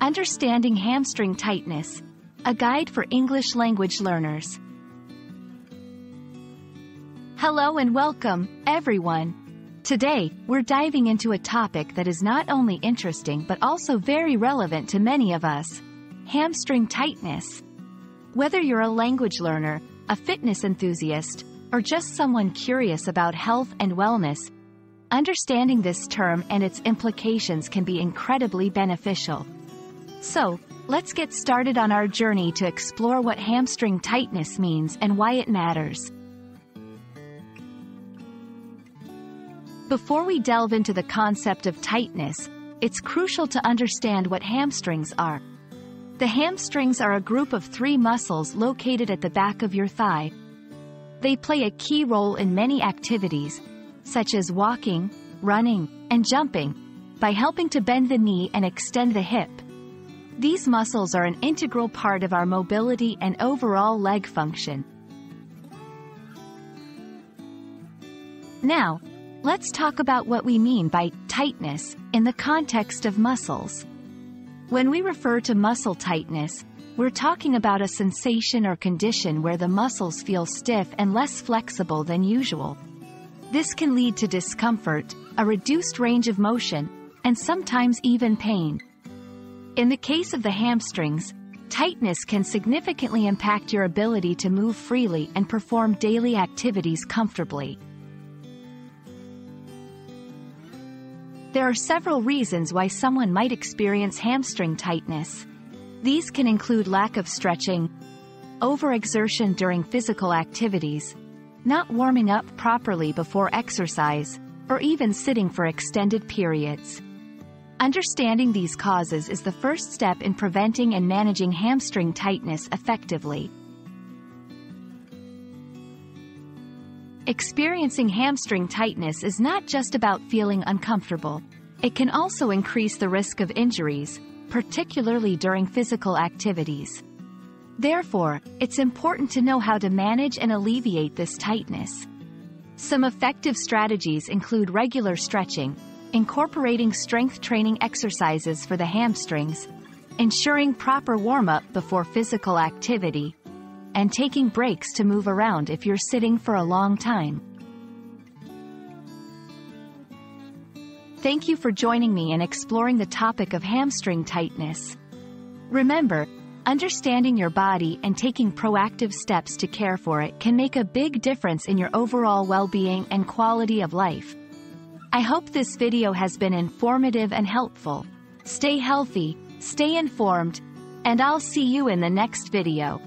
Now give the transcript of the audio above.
Understanding Hamstring Tightness, a guide for English language learners. Hello and welcome, everyone. Today, we're diving into a topic that is not only interesting but also very relevant to many of us. Hamstring tightness. Whether you're a language learner, a fitness enthusiast, or just someone curious about health and wellness, understanding this term and its implications can be incredibly beneficial. So, let's get started on our journey to explore what hamstring tightness means and why it matters. Before we delve into the concept of tightness, it's crucial to understand what hamstrings are. The hamstrings are a group of three muscles located at the back of your thigh. They play a key role in many activities, such as walking, running, and jumping, by helping to bend the knee and extend the hip. These muscles are an integral part of our mobility and overall leg function. Now, Let's talk about what we mean by tightness in the context of muscles. When we refer to muscle tightness, we're talking about a sensation or condition where the muscles feel stiff and less flexible than usual. This can lead to discomfort, a reduced range of motion, and sometimes even pain. In the case of the hamstrings, tightness can significantly impact your ability to move freely and perform daily activities comfortably. There are several reasons why someone might experience hamstring tightness. These can include lack of stretching, overexertion during physical activities, not warming up properly before exercise, or even sitting for extended periods. Understanding these causes is the first step in preventing and managing hamstring tightness effectively. Experiencing hamstring tightness is not just about feeling uncomfortable. It can also increase the risk of injuries, particularly during physical activities. Therefore, it's important to know how to manage and alleviate this tightness. Some effective strategies include regular stretching, incorporating strength training exercises for the hamstrings, ensuring proper warm-up before physical activity, and taking breaks to move around if you're sitting for a long time. Thank you for joining me in exploring the topic of hamstring tightness. Remember, understanding your body and taking proactive steps to care for it can make a big difference in your overall well-being and quality of life. I hope this video has been informative and helpful. Stay healthy, stay informed, and I'll see you in the next video.